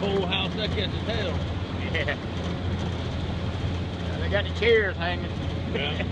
Whole house that catches hell. Yeah. They got the chairs hanging. Yeah.